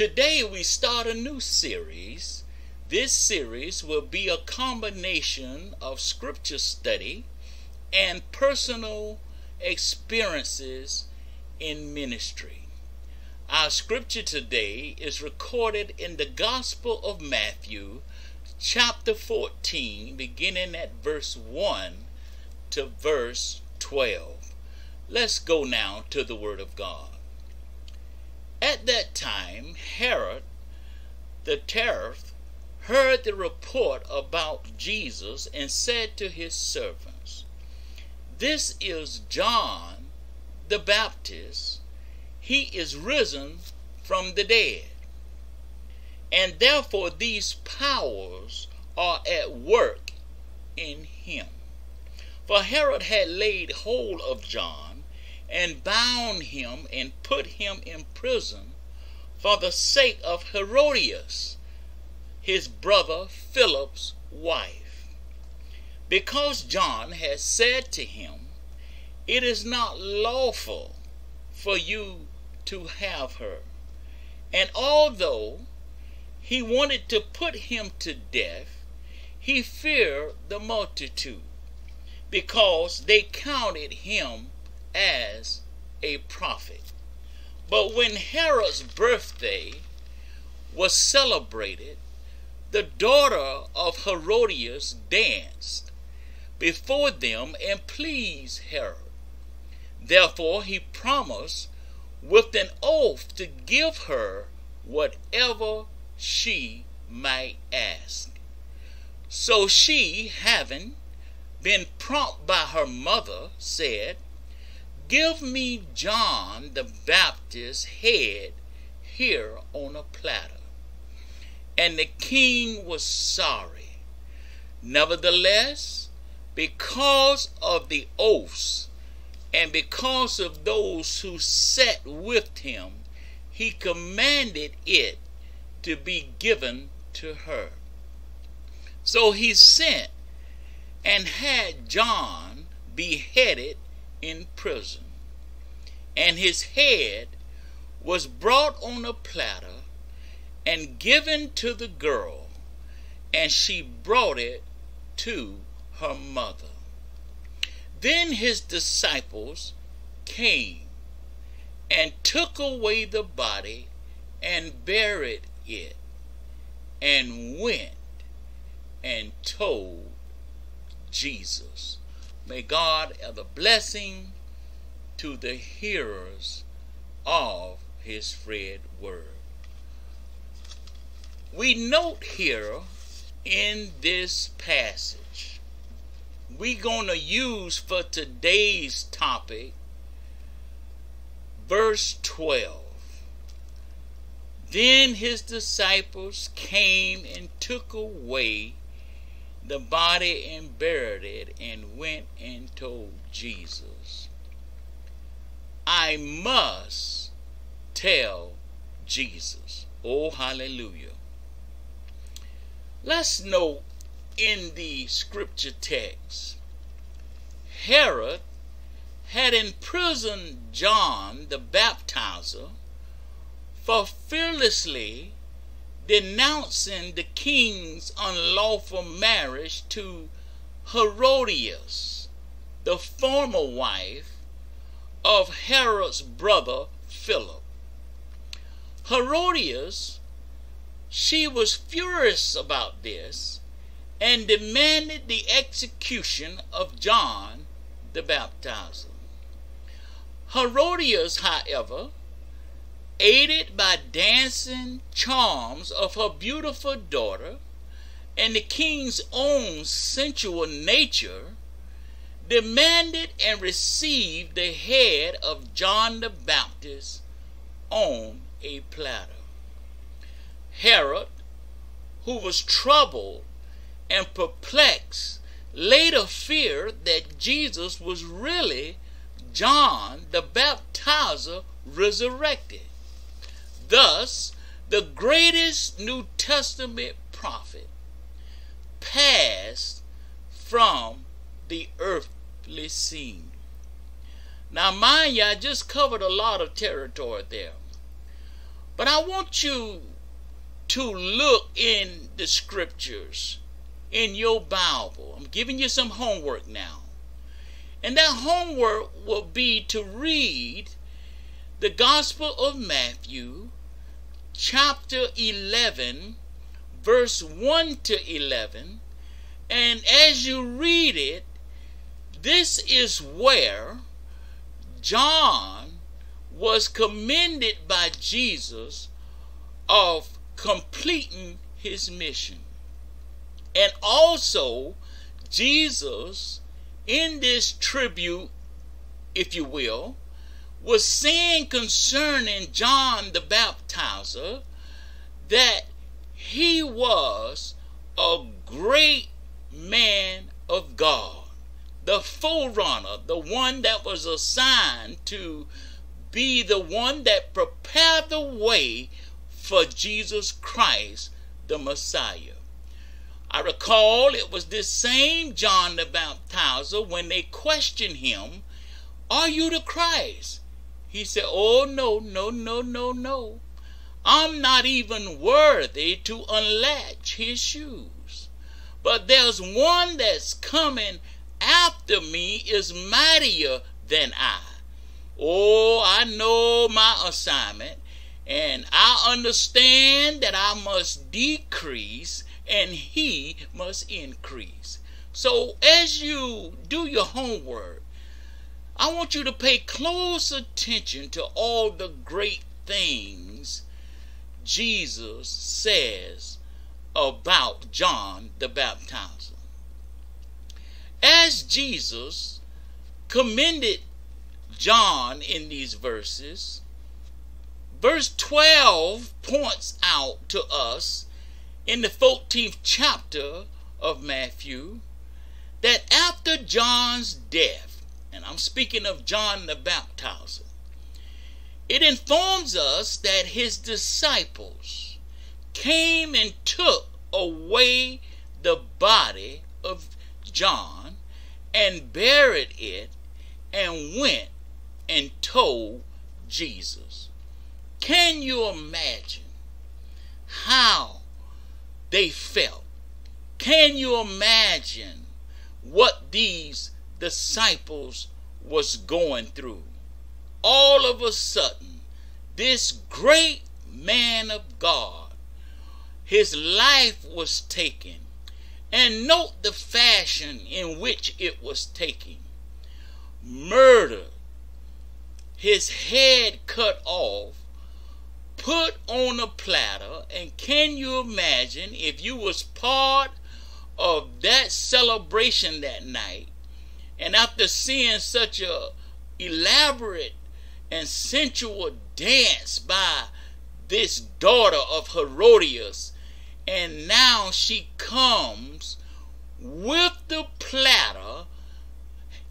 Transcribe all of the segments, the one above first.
Today we start a new series. This series will be a combination of scripture study and personal experiences in ministry. Our scripture today is recorded in the Gospel of Matthew, chapter 14, beginning at verse 1 to verse 12. Let's go now to the Word of God. At that time, Herod the Tetrarch heard the report about Jesus and said to his servants, This is John the Baptist. He is risen from the dead. And therefore these powers are at work in him. For Herod had laid hold of John and bound him and put him in prison for the sake of Herodias, his brother Philip's wife. Because John had said to him, It is not lawful for you to have her. And although he wanted to put him to death, he feared the multitude because they counted him as a prophet. But when Herod's birthday was celebrated, the daughter of Herodias danced before them and pleased Herod. Therefore he promised with an oath to give her whatever she might ask. So she, having been prompted by her mother, said, Give me John the Baptist's head here on a platter. And the king was sorry. Nevertheless, because of the oaths and because of those who sat with him, he commanded it to be given to her. So he sent and had John beheaded in prison. And his head was brought on a platter and given to the girl, and she brought it to her mother. Then his disciples came and took away the body and buried it and went and told Jesus. May God add a blessing to the hearers of his read word. We note here in this passage, we're going to use for today's topic verse 12. Then his disciples came and took away the body and buried it and went and told Jesus. I must tell Jesus. Oh, hallelujah. Let's note in the scripture text Herod had imprisoned John the baptizer for fearlessly denouncing the king's unlawful marriage to Herodias, the former wife of Herod's brother Philip. Herodias, she was furious about this and demanded the execution of John the Baptizer. Herodias, however, aided by dancing charms of her beautiful daughter and the king's own sensual nature, demanded and received the head of John the Baptist on a platter. Herod, who was troubled and perplexed, later feared that Jesus was really John the Baptizer resurrected. Thus, the greatest New Testament prophet passed from the earthly scene. Now, mind you, I just covered a lot of territory there. But I want you to look in the scriptures in your Bible. I'm giving you some homework now. And that homework will be to read the Gospel of Matthew, chapter 11, verse 1 to 11. And as you read it, this is where John was commended by Jesus of completing his mission. And also, Jesus, in this tribute, if you will, was saying concerning John the Baptizer that he was a great man of God, the forerunner, the one that was assigned to be the one that prepared the way for Jesus Christ, the Messiah. I recall it was this same John the Baptizer when they questioned him, Are you the Christ? He said, Oh, no, no, no, no, no. I'm not even worthy to unlatch his shoes. But there's one that's coming after me is mightier than I. Oh, I know my assignment, and I understand that I must decrease and he must increase. So, as you do your homework, I want you to pay close attention to all the great things Jesus says about John the Baptizer. As Jesus commended John in these verses, verse 12 points out to us in the 14th chapter of Matthew that after John's death, and I'm speaking of John the Baptizer, it informs us that his disciples came and took away the body of John and buried it and went and told Jesus. Can you imagine how they felt? Can you imagine what these disciples was going through? All of a sudden, this great man of God, his life was taken. And note the fashion in which it was taken. Murder, his head cut off, put on a platter and can you imagine if you was part of that celebration that night and after seeing such a elaborate and sensual dance by this daughter of Herodias and now she comes with the platter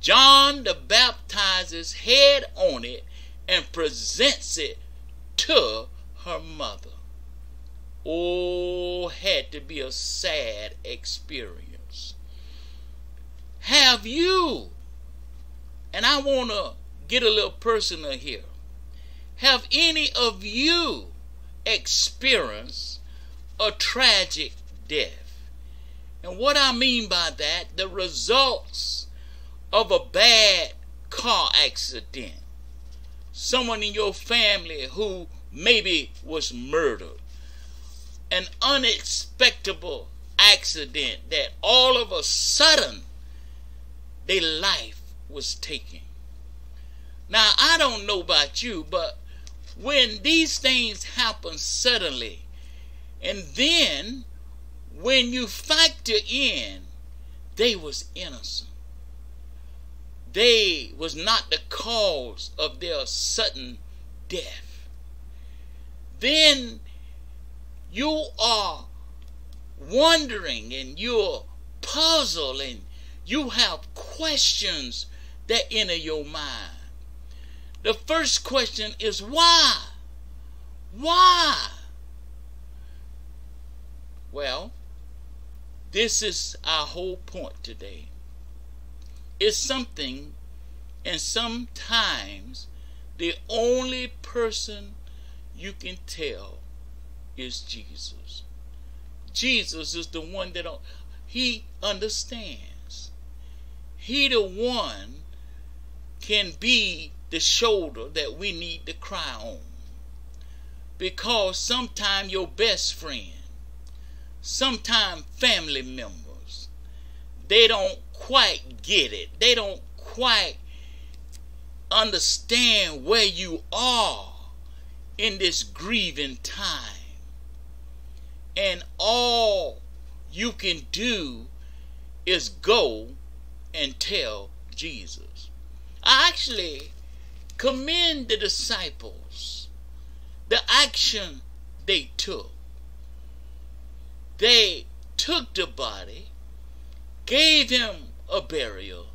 John the Baptizer's head on it and presents it to her mother. Oh, had to be a sad experience. Have you, and I want to get a little personal here, have any of you experienced a tragic death? And what I mean by that, the results of a bad car accident. Someone in your family who maybe was murdered, an unexpected accident that all of a sudden their life was taken. Now, I don't know about you, but when these things happen suddenly, and then when you factor in they was innocent they was not the cause of their sudden death. Then you are wondering and you're puzzled and you have questions that enter your mind. The first question is why? Why? Well, this is our whole point today It's something, and sometimes the only person you can tell is Jesus. Jesus is the one that he understands. He the one can be the shoulder that we need to cry on. Because sometimes your best friend, sometimes family members, they don't quite get it. They don't quite understand where you are in this grieving time. And all you can do is go and tell Jesus. I actually commend the disciples, the action they took. They took the body, gave him a burial,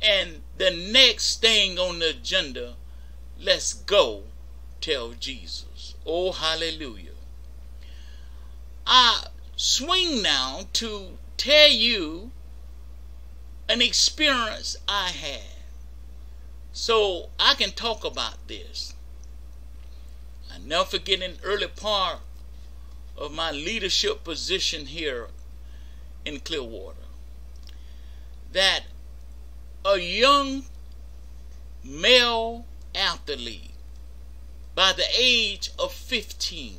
and the next thing on the agenda, let's go tell Jesus. Oh, hallelujah. I swing now to tell you an experience I had. So I can talk about this. I never forget an early part of my leadership position here in Clearwater that a young male athlete by the age of 15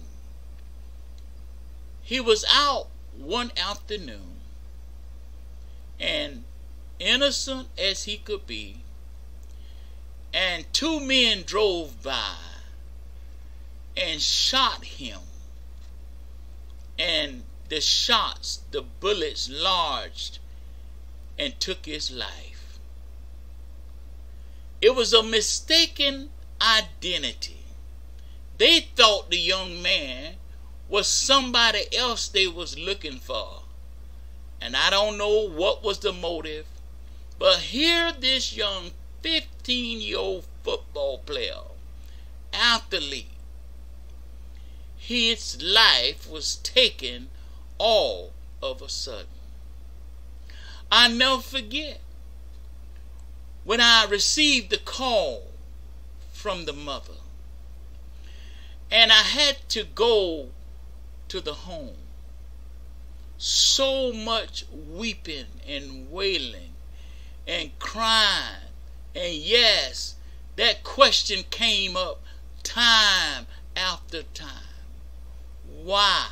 he was out one afternoon and innocent as he could be and two men drove by and shot him. And the shots the bullets lodged and took his life. It was a mistaken identity. They thought the young man was somebody else they was looking for. And I don't know what was the motive, but here this young 15 year old football player, athlete, his life was taken all of a sudden. I never forget when I received the call from the mother. And I had to go to the home. So much weeping and wailing and crying. And yes, that question came up time after time. Why?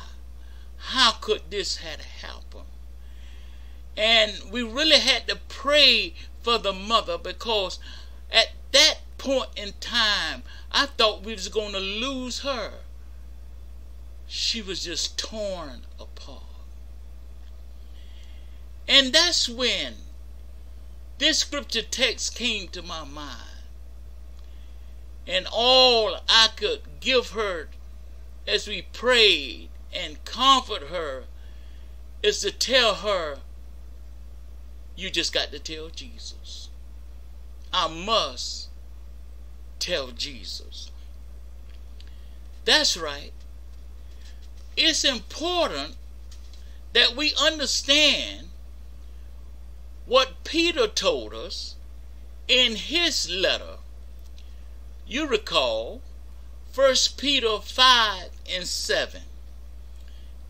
How could this have happened? And we really had to pray for the mother because at that point in time, I thought we was going to lose her she was just torn apart. And that's when this scripture text came to my mind. And all I could give her as we prayed and comfort her is to tell her, you just got to tell Jesus. I must tell Jesus. That's right it's important that we understand what Peter told us in his letter. You recall 1 Peter 5 and 7.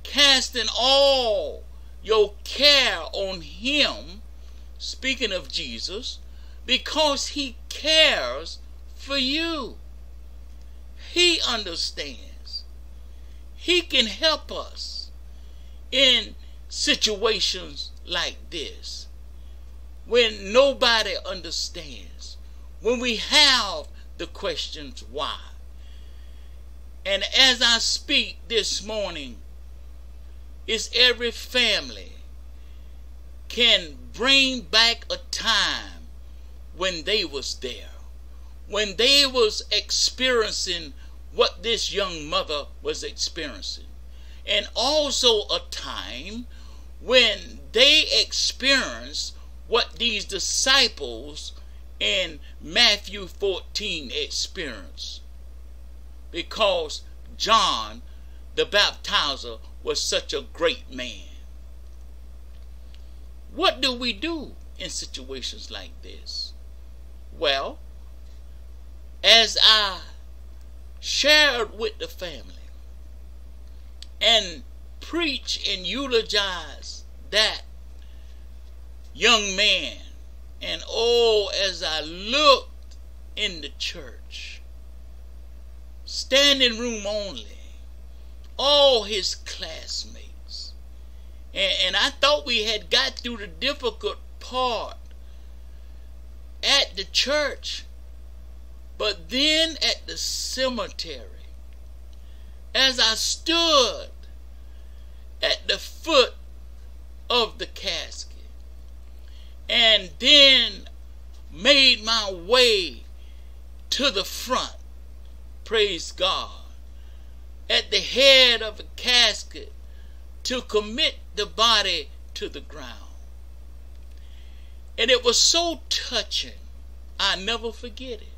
Casting all your care on him, speaking of Jesus, because he cares for you. He understands. He can help us in situations like this when nobody understands, when we have the questions why. And as I speak this morning, it's every family can bring back a time when they was there, when they was experiencing what this young mother was experiencing. And also a time when they experienced what these disciples in Matthew 14 experienced. Because John the baptizer was such a great man. What do we do in situations like this? Well, as I shared with the family and preach and eulogize that young man. And oh, as I looked in the church, standing room only, all his classmates. And, and I thought we had got through the difficult part at the church. But then at the cemetery, as I stood at the foot of the casket and then made my way to the front, praise God, at the head of a casket to commit the body to the ground. And it was so touching, I never forget it.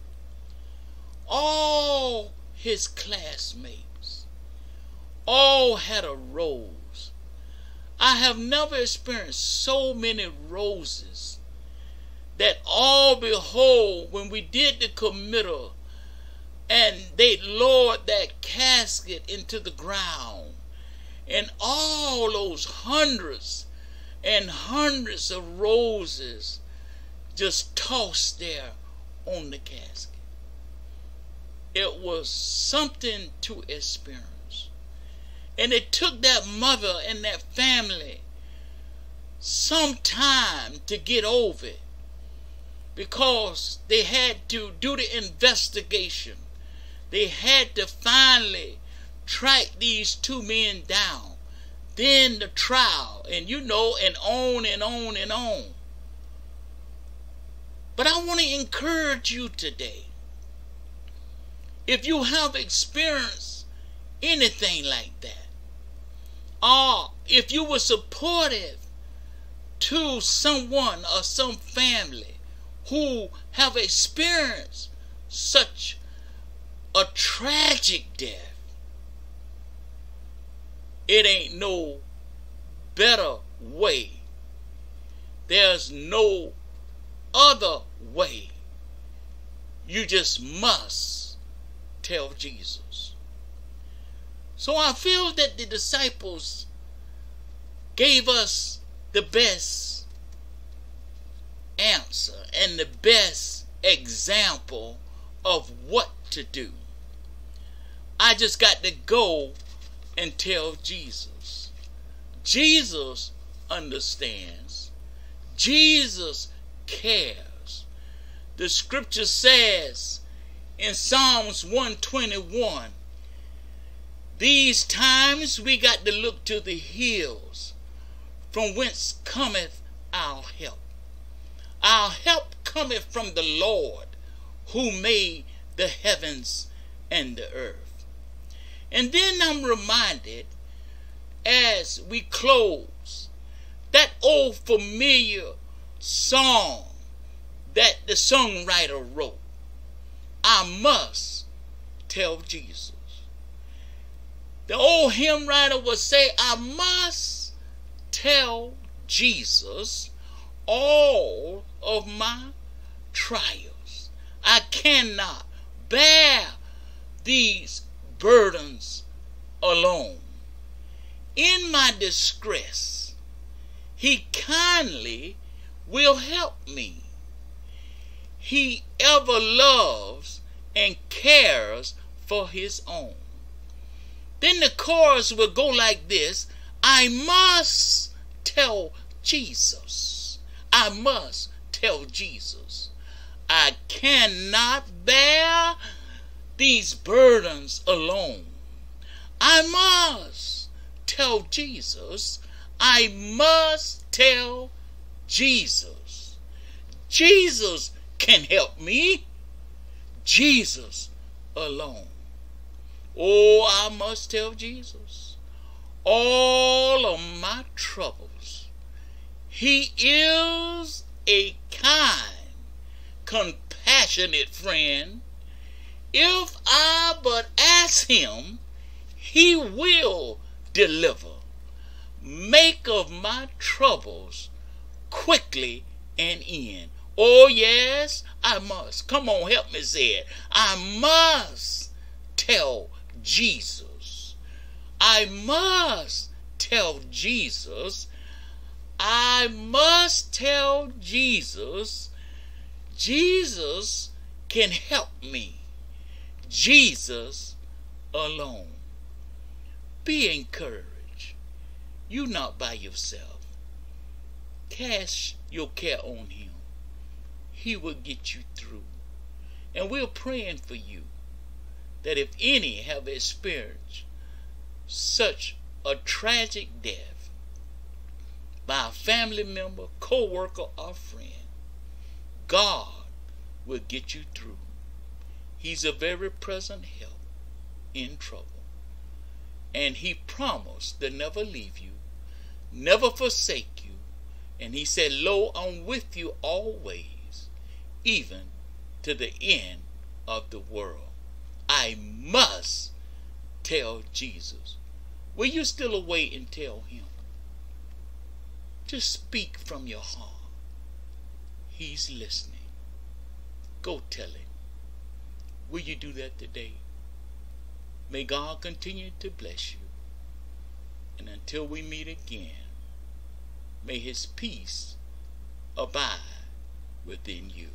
All his classmates all had a rose. I have never experienced so many roses that all behold when we did the committal and they lowered that casket into the ground. And all those hundreds and hundreds of roses just tossed there on the casket. It was something to experience. And it took that mother and that family some time to get over it because they had to do the investigation they had to finally track these two men down. Then the trial, and you know, and on and on and on. But I want to encourage you today. If you have experienced anything like that, or if you were supportive to someone or some family who have experienced such a tragic death. It ain't no better way. There's no other way. You just must tell Jesus. So I feel that the disciples gave us the best answer and the best example of what to do. I just got to go and tell Jesus. Jesus understands. Jesus cares. The scripture says in Psalms 121 these times we got to look to the hills from whence cometh our help. Our help cometh from the Lord who made the heavens and the earth. And then I'm reminded as we close that old familiar song that the songwriter wrote. I must tell Jesus. The old hymn writer would say, I must tell Jesus all of my trials. I cannot bear these burdens alone. In my distress, He kindly will help me. He ever loves and cares for His own. Then the chorus will go like this I must tell Jesus. I must tell Jesus. I cannot bear these burdens alone. I must tell Jesus. I must tell Jesus. Jesus can help me. Jesus alone. Oh, I must tell Jesus all of my troubles. He is a kind, compassionate friend if I but ask him, he will deliver. Make of my troubles quickly an end. Oh, yes, I must. Come on, help me it. I must tell Jesus. I must tell Jesus. I must tell Jesus. Jesus can help me. Jesus alone. Be encouraged. You're not by yourself. Cast your care on him. He will get you through. And we're praying for you that if any have experienced such a tragic death by a family member, co-worker, or friend, God will get you through. He's a very present help in trouble. And he promised to never leave you, never forsake you. And he said, Lo, I'm with you always, even to the end of the world. I must tell Jesus. Will you still await and tell him? Just speak from your heart. He's listening. Go tell him. Will you do that today? May God continue to bless you. And until we meet again, may his peace abide within you.